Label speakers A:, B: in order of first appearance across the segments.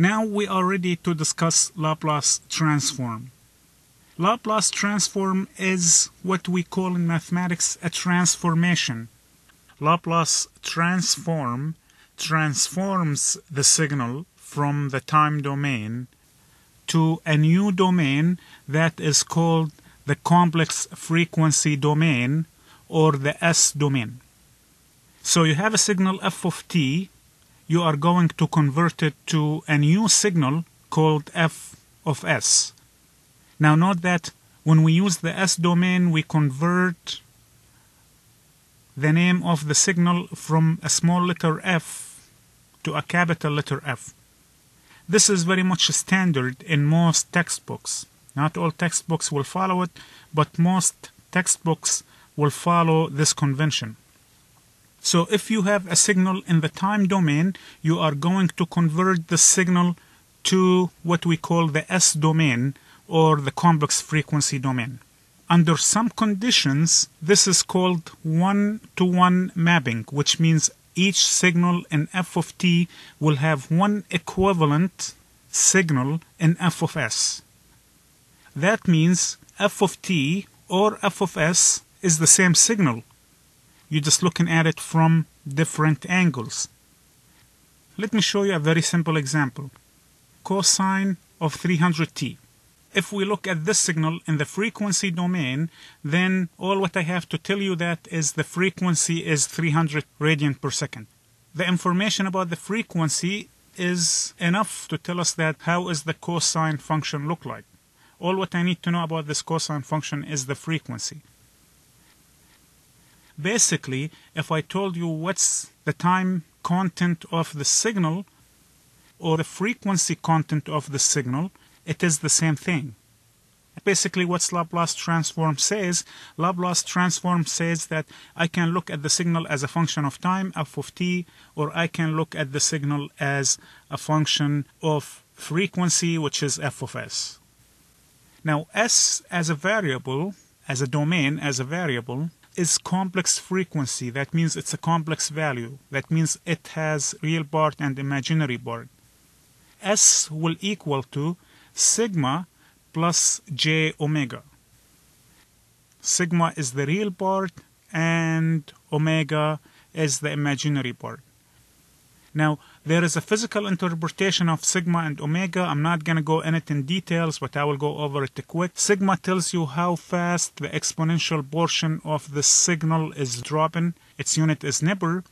A: Now we are ready to discuss Laplace transform. Laplace transform is what we call in mathematics a transformation. Laplace transform transforms the signal from the time domain to a new domain that is called the complex frequency domain or the S domain. So you have a signal f of t you are going to convert it to a new signal called f of s. Now note that when we use the s domain, we convert the name of the signal from a small letter f to a capital letter F. This is very much standard in most textbooks. Not all textbooks will follow it, but most textbooks will follow this convention. So if you have a signal in the time domain, you are going to convert the signal to what we call the S domain or the complex frequency domain. Under some conditions, this is called one-to-one mapping, which means each signal in f of t will have one equivalent signal in f of s. That means f of t or f of s is the same signal you're just looking at it from different angles. Let me show you a very simple example. Cosine of 300t. If we look at this signal in the frequency domain, then all what I have to tell you that is the frequency is 300 radian per second. The information about the frequency is enough to tell us that how is the cosine function look like. All what I need to know about this cosine function is the frequency. Basically, if I told you what's the time content of the signal or the frequency content of the signal, it is the same thing. Basically, what Laplace transform says, Laplace transform says that I can look at the signal as a function of time, f of t, or I can look at the signal as a function of frequency, which is f of s. Now, s as a variable, as a domain, as a variable, is complex frequency. That means it's a complex value. That means it has real part and imaginary part. S will equal to sigma plus j omega. Sigma is the real part and omega is the imaginary part. Now, there is a physical interpretation of sigma and omega. I'm not going to go in it in details, but I will go over it quick. Sigma tells you how fast the exponential portion of the signal is dropping. Its unit is neper.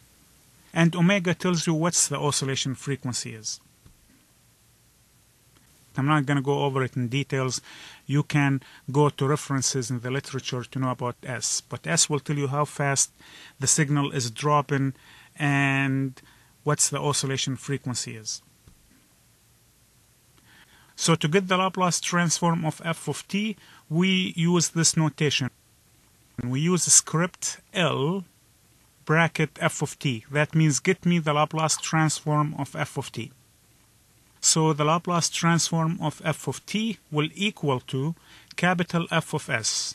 A: And omega tells you what's the oscillation frequency is. I'm not going to go over it in details. You can go to references in the literature to know about S. But S will tell you how fast the signal is dropping and what's the oscillation frequency is. So to get the Laplace transform of f of t, we use this notation. We use script L bracket f of t. That means get me the Laplace transform of f of t. So the Laplace transform of f of t will equal to capital F of s.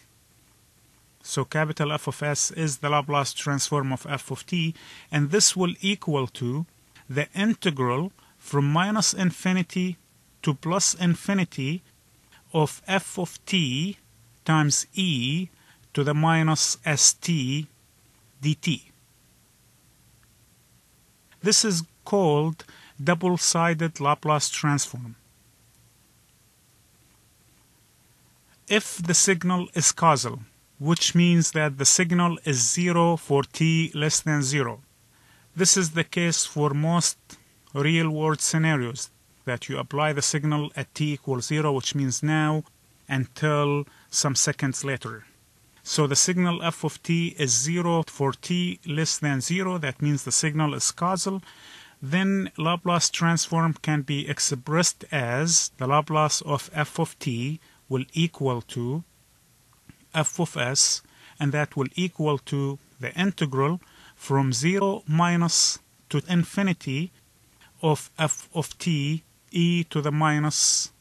A: So capital F of s is the Laplace transform of f of t, and this will equal to the integral from minus infinity to plus infinity of f of t times e to the minus st dt. This is called double-sided Laplace transform. If the signal is causal, which means that the signal is 0 for t less than 0. This is the case for most real-world scenarios that you apply the signal at t equals 0, which means now until some seconds later. So the signal f of t is 0 for t less than 0. That means the signal is causal. Then Laplace transform can be expressed as the Laplace of f of t will equal to f of s and that will equal to the integral from 0 minus to infinity of f of t e to the minus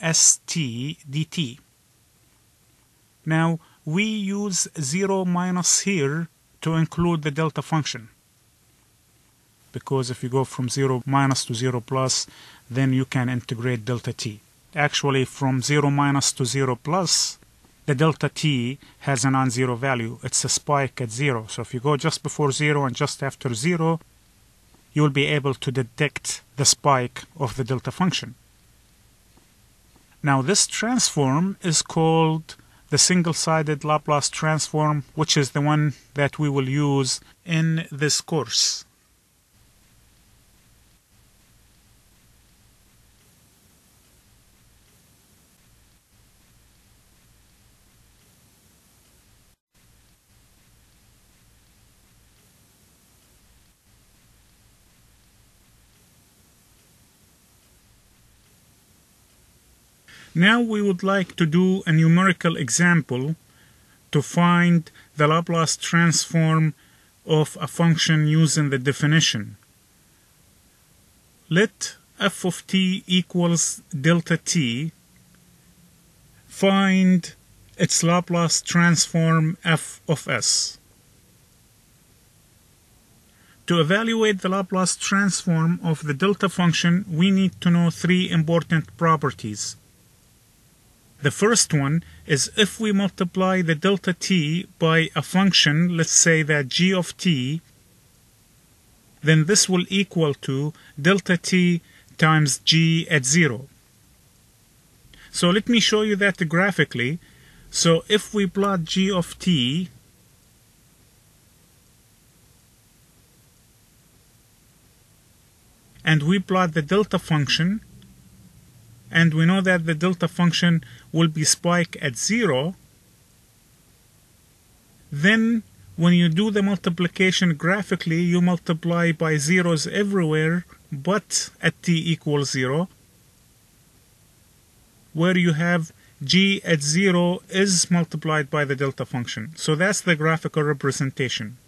A: st dt. Now we use 0 minus here to include the delta function because if you go from 0 minus to 0 plus then you can integrate delta t. Actually, from 0 minus to 0 plus, the delta t has a non-zero value. It's a spike at 0. So if you go just before 0 and just after 0, you'll be able to detect the spike of the delta function. Now this transform is called the single-sided Laplace transform, which is the one that we will use in this course. Now we would like to do a numerical example to find the Laplace transform of a function using the definition. Let f of t equals delta t. Find its Laplace transform f of s. To evaluate the Laplace transform of the delta function, we need to know three important properties. The first one is if we multiply the delta t by a function, let's say that g of t, then this will equal to delta t times g at 0. So let me show you that graphically. So if we plot g of t and we plot the delta function and we know that the delta function will be spike at zero, then when you do the multiplication graphically, you multiply by zeros everywhere but at t equals zero, where you have g at zero is multiplied by the delta function. So that's the graphical representation.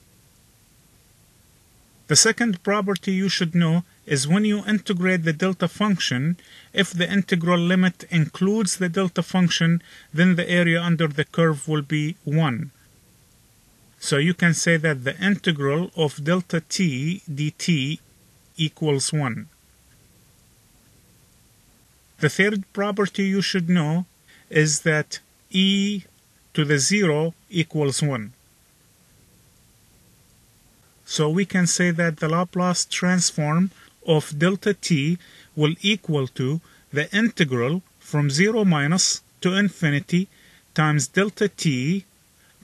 A: The second property you should know is when you integrate the delta function, if the integral limit includes the delta function, then the area under the curve will be 1. So you can say that the integral of delta t dt equals 1. The third property you should know is that e to the 0 equals 1. So we can say that the Laplace transform of delta t will equal to the integral from 0 minus to infinity times delta t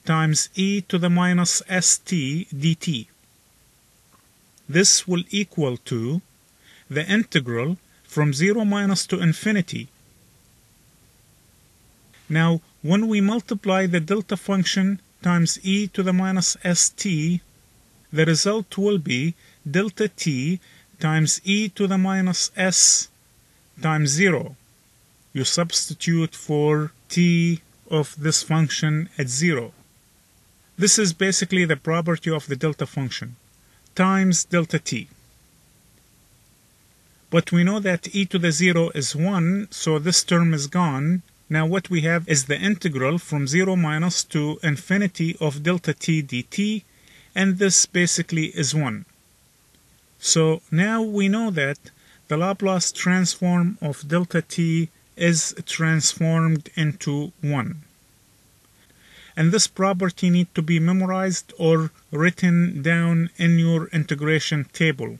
A: times e to the minus st dt. This will equal to the integral from 0 minus to infinity. Now, when we multiply the delta function times e to the minus st, the result will be delta t times e to the minus s times 0. You substitute for t of this function at 0. This is basically the property of the delta function times delta t. But we know that e to the 0 is 1, so this term is gone. Now what we have is the integral from 0 minus to infinity of delta t dt, and this basically is 1. So now we know that the Laplace transform of delta t is transformed into 1. And this property need to be memorized or written down in your integration table.